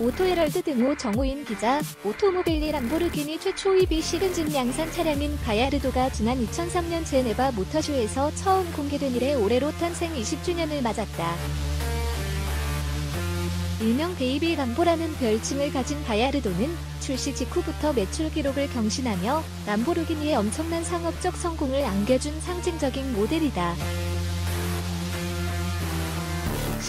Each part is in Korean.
오토헤럴드 등호 정호인 기자, 오토모빌리 람보르기니 최초의 V10 양산 차량인 가야르도가 지난 2003년 제네바 모터쇼에서 처음 공개된 이래 올해로 탄생 20주년을 맞았다. 일명 베이비 람보라는 별칭을 가진 가야르도는 출시 직후부터 매출 기록을 경신하며 람보르기니의 엄청난 상업적 성공을 안겨준 상징적인 모델이다.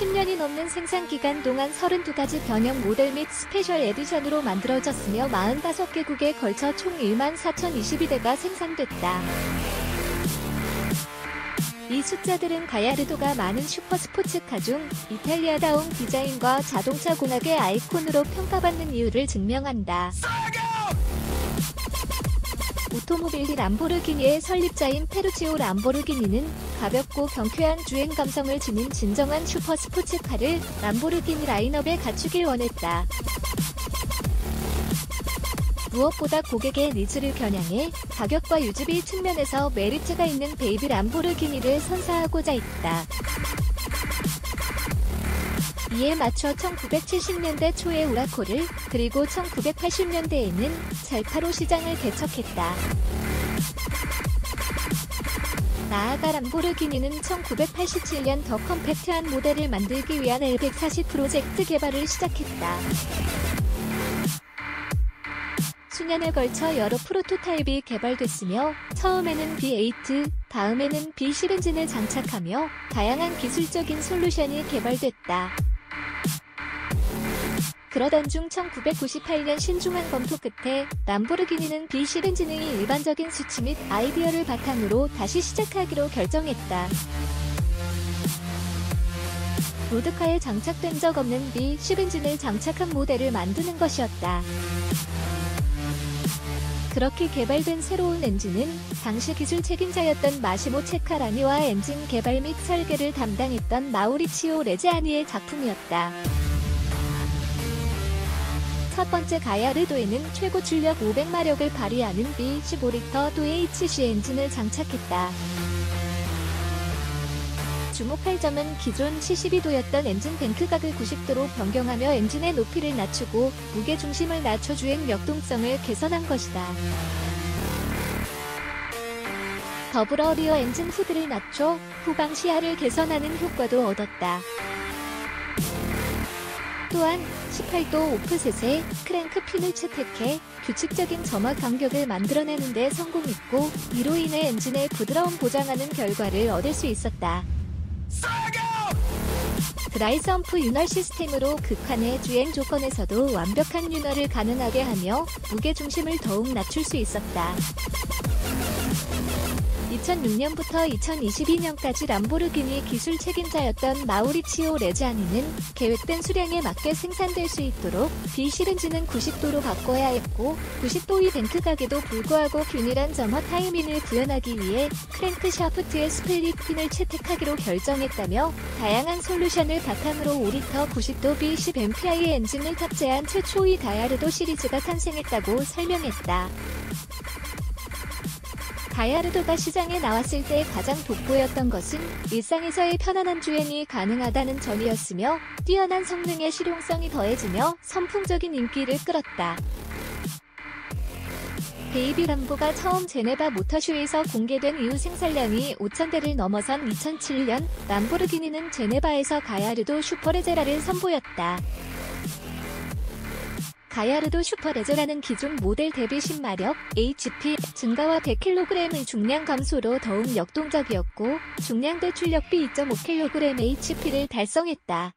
10년이 넘는 생산 기간 동안 32가지 변형 모델 및 special edition으로 만들어졌으며 45개국에 걸쳐 총 1만 4,022대가 생산됐다. 이 숫자들은 가야르도가 많은 슈퍼스포츠카 중 이탈리아다운 디자인과 자동차 공학의 아이콘으로 평가받는 이유를 증명한다. 오토모빌 람보르기니의 설립자인 페루치오 람보르기니는 가볍고 경쾌한 주행 감성을 지닌 진정한 슈퍼 스포츠카를 람보르기니 라인업에 갖추길 원했다. 무엇보다 고객의 needs를 겨냥해 가격과 유지비 측면에서 메리트가 있는 베이비 람보르기니를 선사하고자 했다. 이에 맞춰 1970년대 초에 우라코를 그리고 1980년대에는 잘파로 시장을 개척했다. 나아가 람보르기니는 1987년 더 컴팩트한 모델을 만들기 위한 L140 프로젝트 개발을 시작했다. 수년에 걸쳐 여러 프로토타입이 개발됐으며 처음에는 B8, 다음에는 B10 엔진을 장착하며 다양한 기술적인 솔루션이 개발됐다. 그러던 중 1998년 신중한 검토 끝에 람보르기니는 B10 엔진의 일반적인 수치 및 아이디어를 바탕으로 다시 시작하기로 결정했다. 로드카에 장착된 적 없는 B10 엔진을 장착한 모델을 만드는 것이었다. 그렇게 개발된 새로운 엔진은 당시 기술 책임자였던 마시모 체카라니와 엔진 개발 및 설계를 담당했던 마우리치오 레지아니의 작품이었다. 첫 번째 가야르도에는 최고 출력 500마력을 발휘하는 V10 5리터 DOHC 엔진을 장착했다. 주목할 점은 기존 72도였던 엔진 뱅크각을 90도로 변경하며 엔진의 높이를 낮추고 무게 중심을 낮춰 주행 역동성을 개선한 것이다. 더불어 rear 엔진 후드를 낮춰 후방 시야를 개선하는 효과도 얻었다. 또한 18도 오프셋에 크랭크 핀을 채택해 규칙적인 점화 간격을 만들어내는 데 성공했고 이로 인해 엔진의 부드러움 보장하는 결과를 얻을 수 있었다. dry sump 윤활 시스템으로 극한의 주행 조건에서도 완벽한 윤활을 가능하게 하며 무게 중심을 더욱 낮출 수 있었다. 2006년부터 2022년까지 람보르기니 기술 책임자였던 마우리치오 레지아니는 계획된 수량에 맞게 생산될 수 있도록 V10 엔진은 90도로 바꿔야 했고 90도의 뱅크각에도 불구하고 균일한 점화 타이밍을 구현하기 위해 크랭크 샤프트에 split pin을 채택하기로 결정했다며 다양한 솔루션을 바탕으로 5리터 90도 V10 MPI 엔진을 탑재한 최초의 가야르도 시리즈가 탄생했다고 설명했다. 가야르도가 시장에 나왔을 때 가장 돋보였던 것은 일상에서의 편안한 주행이 가능하다는 점이었으며 뛰어난 성능의 실용성이 더해지며 선풍적인 인기를 끌었다. 베이비 람보가 처음 제네바 모터쇼에서 공개된 이후 생산량이 5천대를 넘어선 2007년 람보르기니는 제네바에서 가야르도 슈퍼레제라를 선보였다. 가야르도 슈퍼레제라는 기존 모델 대비 10마력 HP 증가와 100kg의 중량 감소로 더욱 역동적이었고 중량 대출력비 2.5kg HP를 달성했다.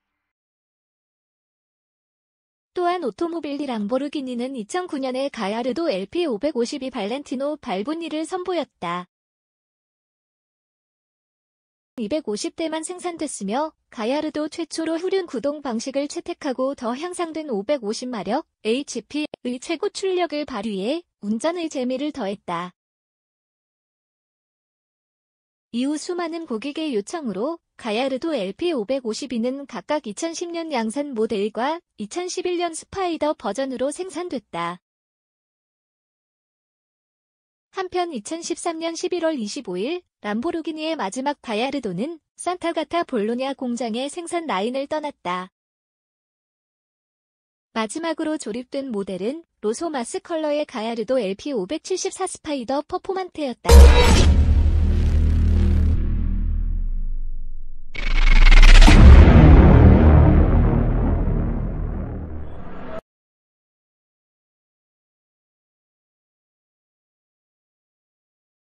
또한 오토모빌리 랑보르기니는 2009년에 가야르도 LP552 발렌티노 발보니를 선보였다. 250대만 생산됐으며 가야르도 최초로 후륜 구동 방식을 채택하고 더 향상된 550마력 HP의 최고 출력을 발휘해 운전의 재미를 더했다. 이후 수많은 고객의 요청으로 가야르도 LP552는 각각 2010년 양산 모델과 2011년 스파이더 버전으로 생산됐다. 한편 2013년 11월 25일 람보르기니의 마지막 가야르도는 산타가타 볼로냐 공장의 생산 라인을 떠났다. 마지막으로 조립된 모델은 로소 마스 컬러의 가야르도 LP574 스파이더 퍼포만테였다.